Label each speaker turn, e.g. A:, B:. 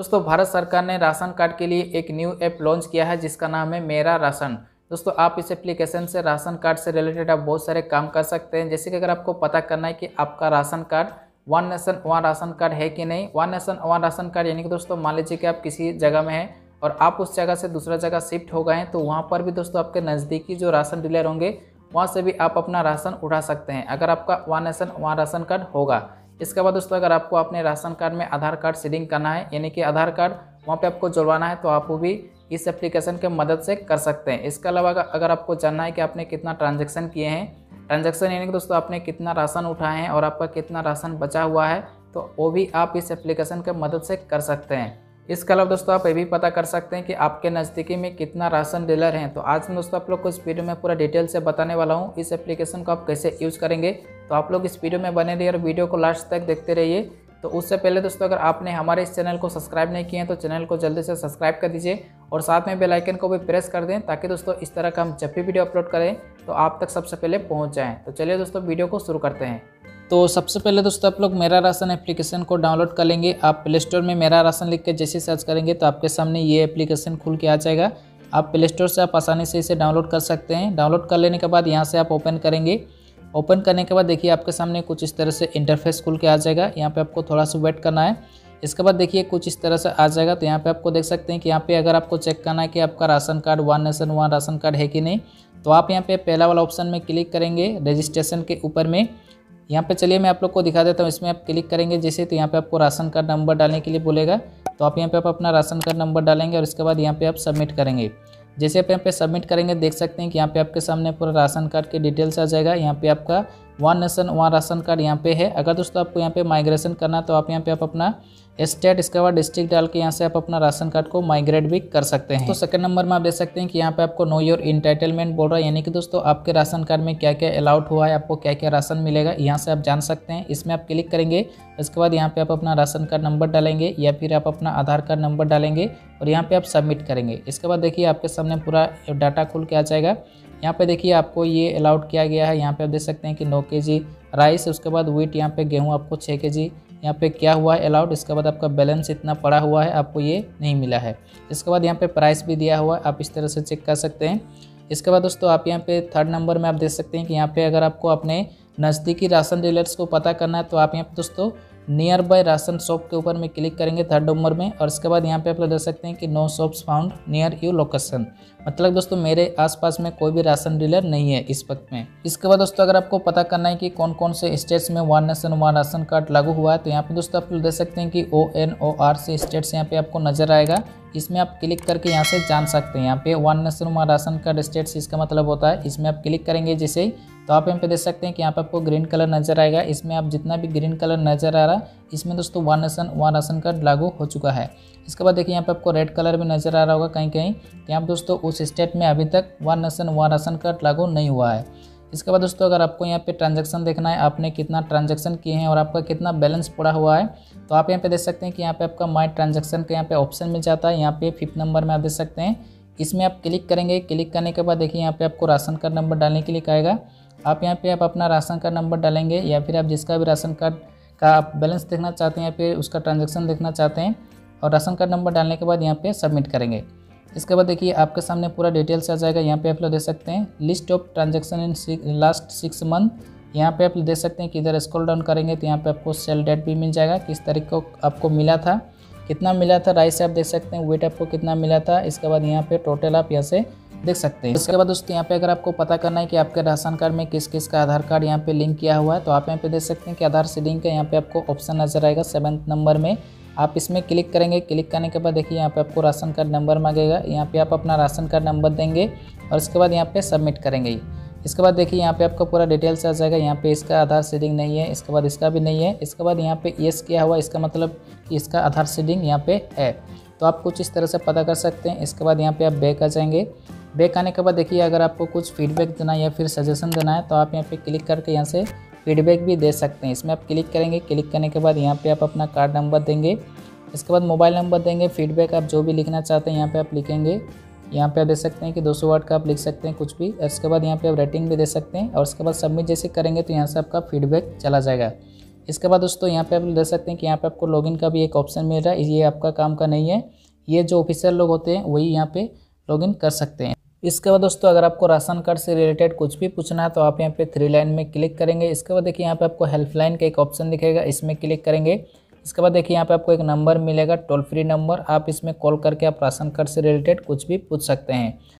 A: दोस्तों, भारत सरकार ने राशन कार्ड के लिए एक न्यू ऐप लॉन्च किया है, जिसका नाम है मेरा राशन। दोस्तों, आप इस एप्लीकेशन से राशन कार्ड से रिलेटेड आप बहुत सारे काम कर सकते हैं। जैसे कि अगर आपको पता करना है कि आपका ration card one nation one ration card है कि नहीं? One nation one ration card, यानी कि दोस्तों, मान लीजिए कि आप किसी जगह में हैं और आप उस जगह से दूसरा जगह शिफ्ट हो गए हैं तो वहाँ पर भी दोस्तों आपके नज़दीकी जो राशन डीलर होंगे, वहाँ से भी आप अपना राशन उठा सकते हैं। अगर आपका one nation one ration card होगा इसके बाद दोस्तों, अगर आपको अपने राशन कार्ड में आधार कार्ड सीडिंग करना है, यानी कि आधार कार्ड वहाँ पर आपको जुड़वाना है तो आप वो भी इस एप्लीकेशन के मदद से कर सकते हैं। इसके अलावा अगर आपको जानना है कि आपने कितना ट्रांजेक्शन किए हैं, ट्रांजेक्शन यानी कि दोस्तों, आपने कितना राशन उठाए हैं और आपका कितना राशन बचा हुआ है तो वो भी आप इस एप्लीकेशन के मदद से कर सकते हैं। इसके अलावा दोस्तों आप ये भी पता कर सकते हैं कि आपके नज़दीकी में कितना राशन डीलर हैं। तो आज मैं दोस्तों आप लोग को इस वीडियो में पूरा डिटेल से बताने वाला हूँ, इस एप्लीकेशन को आप कैसे यूज़ करेंगे। तो आप लोग इस वीडियो में बने रहिए और वीडियो को लास्ट तक देखते रहिए। तो उससे पहले दोस्तों अगर आपने हमारे इस चैनल को सब्सक्राइब नहीं किए हैं तो चैनल को जल्दी से सब्सक्राइब कर दीजिए और साथ में बेल आइकन को भी प्रेस कर दें ताकि दोस्तों इस तरह का हम जब भी वीडियो अपलोड करें तो आप तक सबसे पहले पहुँच जाएँ। तो चलिए दोस्तों वीडियो को शुरू करते हैं। तो सबसे पहले दोस्तों, आप लोग मेरा राशन एप्लीकेशन को डाउनलोड कर लेंगे। आप प्ले स्टोर में मेरा राशन लिख के जैसे सर्च करेंगे तो आपके सामने ये एप्लीकेशन खुल के आ जाएगा। आप प्ले स्टोर से आप आसानी से इसे डाउनलोड कर सकते हैं। डाउनलोड कर लेने के बाद यहाँ से आप ओपन करेंगे। ओपन करने के बाद देखिए, आपके सामने कुछ इस तरह से इंटरफेस खुल के आ जाएगा। यहाँ पे आपको थोड़ा सा वेट करना है। इसके बाद देखिए, कुछ इस तरह से आ जाएगा। तो यहाँ पे आपको देख सकते हैं कि यहाँ पे अगर आपको चेक करना है कि आपका ration card one nation one ration card है कि नहीं तो आप यहाँ पे पहला वाला ऑप्शन में क्लिक करेंगे। रजिस्ट्रेशन के ऊपर में यहाँ पे चलिए मैं आप लोग को दिखा देता हूँ, इसमें आप क्लिक करेंगे जैसे तो यहाँ पे आपको राशन कार्ड नंबर डालने के लिए बोलेगा। तो आप यहाँ पे आप अपना राशन कार्ड नंबर डालेंगे और इसके बाद यहाँ पे आप सबमिट करेंगे। जैसे आप यहाँ पे सबमिट करेंगे, देख सकते हैं कि यहाँ पे आपके सामने पूरा राशन कार्ड की डिटेल्स आ जाएगा। यहाँ पे आपका one nation, one ration card यहाँ पे है। अगर दोस्तों आपको यहाँ पे माइग्रेशन करना तो आप यहाँ पे आप अपना स्टेट इसके बाद डिस्ट्रिक्ट डाल के यहाँ से आप अपना राशन कार्ड को माइग्रेट भी कर सकते हैं। तो सेकंड नंबर में आप देख सकते हैं कि यहाँ पे आपको नो योर इंटाइटलमेंट बोल रहा है। यानी कि दोस्तों आपके राशन कार्ड में क्या क्या अलाउट हुआ है, आपको क्या क्या राशन मिलेगा, यहाँ से आप जान सकते हैं। इसमें आप क्लिक करेंगे इसके बाद यहाँ पे आप अपना राशन कार्ड नंबर डालेंगे या फिर आप अपना आधार कार्ड नंबर डालेंगे और यहाँ पे आप सबमिट करेंगे। इसके बाद देखिए आपके सामने पूरा डाटा खुल के आ जाएगा। यहाँ पे देखिए आपको ये अलाउड किया गया है। यहाँ पे आप देख सकते हैं कि नौ के जी राइस उसके बाद वीट यहाँ पे गेहूँ, आपको छः के जी। यहाँ पे क्या हुआ? है अलाउड इसके बाद आपका बैलेंस इतना पड़ा हुआ है, आपको ये नहीं मिला है। इसके बाद यहाँ पे प्राइस भी दिया हुआ है, आप इस तरह से चेक कर सकते हैं। इसके बाद दोस्तों, आप यहाँ पे थर्ड नंबर में आप देख सकते हैं कि यहाँ पे अगर आपको अपने नज़दीकी राशन डीलर्स को पता करना है तो आप यहाँ पे दोस्तों नियर बाय राशन शॉप के ऊपर में क्लिक करेंगे थर्ड नंबर में और इसके बाद यहाँ पे आप लोग देख सकते हैं कि no shops found near you location मतलब दोस्तों, मेरे आसपास में कोई भी राशन डीलर नहीं है इस वक्त में। इसके बाद दोस्तों, अगर आपको पता करना है कि कौन कौन से स्टेट्स में one nation one ration card लागू हुआ है तो यहाँ पे दोस्तों आप लोग देख सकते हैं कि ओ एन ओ आर से स्टेट्स यहाँ पे आपको नज़र आएगा। इसमें आप क्लिक करके यहाँ से जान सकते हैं। यहाँ पे one nation one ration card states इसका मतलब होता है। इसमें आप क्लिक करेंगे जैसे ही तो आप यहाँ पे देख सकते हैं कि यहाँ पे आपको ग्रीन कलर नज़र आएगा। इसमें आप जितना भी ग्रीन कलर नज़र आ रहा है, इसमें दोस्तों one nation one ration card लागू हो चुका है। इसके बाद देखिए यहाँ पे आपको रेड कलर भी नज़र आ रहा होगा कहीं कहीं यहाँ पे दोस्तों उस स्टेट में अभी तक one nation one ration card लागू नहीं हुआ है। इसके बाद दोस्तों, अगर आपको यहाँ पे ट्रांजैक्शन देखना है, आपने कितना ट्रांजैक्शन किए हैं और आपका कितना बैलेंस पड़ा हुआ है तो आप यहाँ पे देख सकते हैं कि यहाँ पे आपका माई ट्रांजैक्शन का यहाँ पे ऑप्शन मिल जाता है। यहाँ पे फिफ्थ नंबर में आप देख सकते हैं। इसमें आप क्लिक करेंगे। क्लिक करने के बाद देखिए, यहाँ पे आपको राशन कार्ड नंबर डालने के लिए कहेगा आप यहाँ पे आप अपना राशन कार्ड नंबर डालेंगे या फिर आप जिसका भी राशन कार्ड का आप बैलेंस देखना चाहते हैं या फिर उसका ट्रांजेक्शन देखना चाहते हैं और राशन कार्ड नंबर डालने के बाद यहाँ पे सबमिट करेंगे। इसके बाद देखिए, आपके सामने पूरा डिटेल्स आ जाएगा। यहाँ पे आप लोग देख सकते हैं list of transaction in last six month यहाँ पे आप देख सकते हैं कि इधर स्क्रॉल डाउन करेंगे तो यहाँ पे आपको सेल डेट भी मिल जाएगा। किस तरीके को आपको मिला था, कितना मिला था, राइस आप देख सकते हैं वेट आपको कितना मिला था। इसके बाद यहाँ पे टोटल आप यहाँ से देख सकते हैं। इसके बाद दोस्तों, यहाँ पे अगर आपको पता करना है कि आपके राशन कार्ड में किस किस का आधार कार्ड यहाँ पे लिंक किया हुआ है तो आप यहाँ पे देख सकते हैं कि आधार से लिंक है। यहाँ पे आपको ऑप्शन नज़र आएगा सेवन्थ नंबर में। आप इसमें क्लिक करेंगे, क्लिक करने के बाद देखिए यहाँ पे आपको राशन कार्ड नंबर मांगेगा। यहाँ पे आप अपना राशन कार्ड नंबर देंगे और इसके बाद यहाँ पे सबमिट करेंगे। इसके बाद देखिए यहाँ पे आपका पूरा डिटेल्स आ जाएगा। यहाँ पे इसका आधार सीडिंग नहीं है, इसके बाद इसका भी नहीं है। इसके बाद यहाँ पे येस किया हुआ, इसका मतलब कि इसका आधार सीडिंग यहाँ पे है। तो आप कुछ इस तरह से पता कर सकते हैं। इसके बाद यहाँ पे आप बैक आ जाएँगे। बैक आने के बाद देखिए अगर आपको कुछ फीडबैक देना है या फिर सजेशन देना है तो आप यहाँ पे क्लिक करके यहाँ से फीडबैक भी दे सकते हैं। इसमें आप क्लिक करेंगे, क्लिक करने के बाद यहाँ पे आप अपना कार्ड नंबर देंगे। इसके बाद मोबाइल नंबर देंगे, फीडबैक आप जो भी लिखना चाहते हैं यहाँ पे आप लिखेंगे। यहाँ पे आप दे सकते हैं कि 200 वर्ड का आप लिख सकते हैं कुछ भी। इसके बाद यहाँ पे आप रेटिंग भी दे सकते हैं और उसके बाद सबमिट जैसे करेंगे तो यहाँ से आपका फीडबैक चला जाएगा। इसके बाद दोस्तों यहाँ पे आप देख सकते हैं कि यहाँ पे आपको लॉगिन का भी एक ऑप्शन मिल रहा है। ये आपका काम का नहीं है। ये जो ऑफिशियल लोग होते हैं, वही यहाँ पे लॉगिन कर सकते हैं। इसके बाद दोस्तों, अगर आपको राशन कार्ड से रिलेटेड कुछ भी पूछना है तो आप यहाँ पे थ्री लाइन में क्लिक करेंगे। इसके बाद देखिए, यहाँ पे आपको हेल्पलाइन का एक ऑप्शन दिखेगा, इसमें क्लिक करेंगे। इसके बाद देखिए, यहाँ पे आपको एक नंबर मिलेगा टोल फ्री नंबर आप इसमें कॉल करके आप राशन कार्ड से रिलेटेड कुछ भी पूछ सकते हैं।